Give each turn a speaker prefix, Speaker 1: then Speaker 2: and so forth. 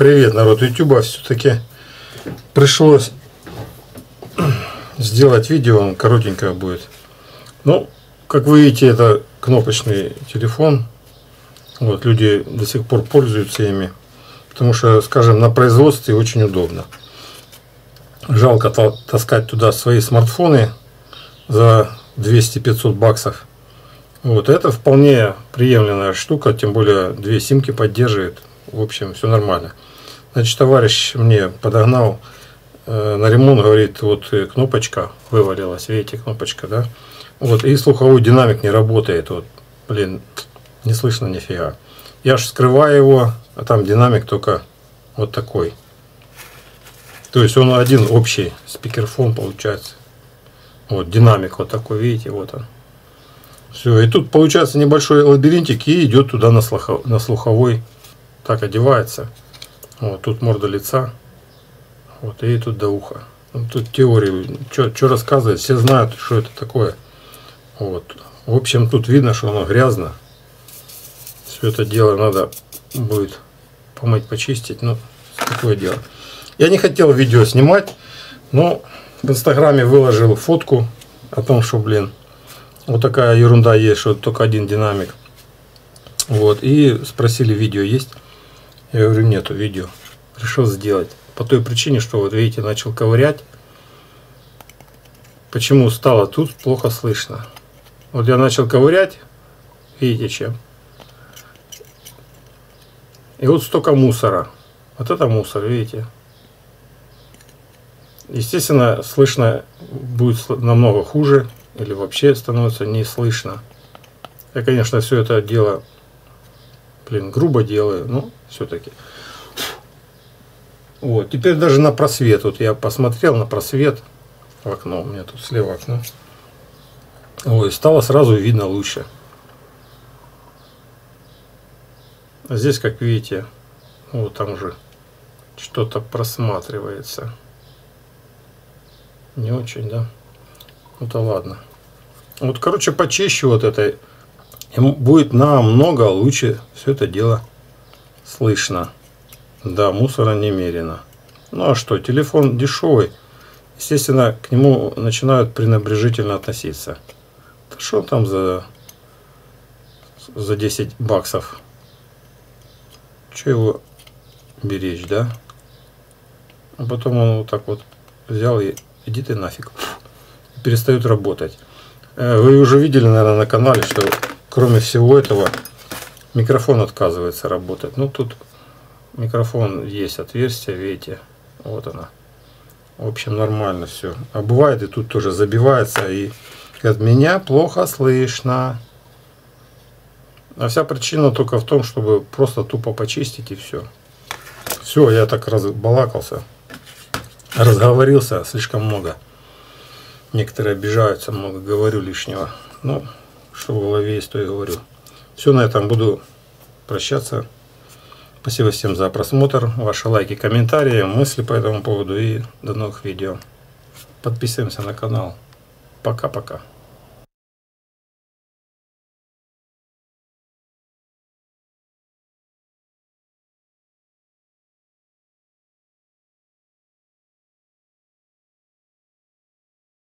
Speaker 1: Привет, народ Ютуба. Все-таки пришлось сделать видео, он коротенькое будет. Ну, как вы видите, это кнопочный телефон. Вот, люди до сих пор пользуются ими. Потому что, скажем, на производстве очень удобно. Жалко таскать туда свои смартфоны за 200-500 баксов. Вот, это вполне приемлемая штука, тем более две симки поддерживает. В общем, все нормально. Значит, товарищ мне подогнал э, на ремонт, говорит, вот э, кнопочка вывалилась, видите, кнопочка, да? Вот, и слуховой динамик не работает, вот, блин, не слышно нифига. Я ж скрываю его, а там динамик только вот такой. То есть он один общий спикерфон получается. Вот динамик вот такой, видите, вот он. Все, и тут получается небольшой лабиринтик и идет туда на, слуховой, на слуховой. Так одевается. Вот тут морда лица. Вот, и тут до уха. Ну, тут теорию, что рассказывать, все знают, что это такое. Вот. В общем, тут видно, что оно грязно. Все это дело надо будет помыть, почистить. Ну, такое дело. Я не хотел видео снимать, но в инстаграме выложил фотку о том, что, блин, вот такая ерунда есть, что только один динамик. Вот, и спросили, видео есть. Я говорю, нету видео. Решил сделать. По той причине, что вот видите, начал ковырять. Почему стало тут плохо слышно. Вот я начал ковырять. Видите чем. И вот столько мусора. Вот это мусор, видите. Естественно, слышно будет намного хуже. Или вообще становится не слышно. Я, конечно, все это дело, блин, грубо делаю, но все-таки. Вот, теперь даже на просвет, вот я посмотрел на просвет в окно, у меня тут слева окно. Ой, стало сразу видно лучше. А здесь, как видите, вот там уже что-то просматривается. Не очень, да? Ну-то ладно. Вот, короче, почище вот это. Ему будет намного лучше все это дело слышно. Да, мусора немерено. Ну а что, телефон дешевый. Естественно, к нему начинают пренебрежительно относиться. Да что там за, за 10 баксов? Че его беречь, да? А потом он вот так вот взял и иди ты нафиг. Перестает работать. Э, вы уже видели, наверное, на канале, что кроме всего этого микрофон отказывается работать. Ну тут микрофон есть отверстие, видите, вот она. В общем, нормально все. А бывает и тут тоже забивается и от меня плохо слышно. А вся причина только в том, чтобы просто тупо почистить и все. Все, я так разбалакался, разговорился слишком много. Некоторые обижаются, много говорю лишнего. Ну, что в голове есть, то и говорю. Все, на этом буду прощаться. Спасибо всем за просмотр, ваши лайки, комментарии, мысли по этому поводу и до новых видео. Подписываемся на канал. Пока-пока.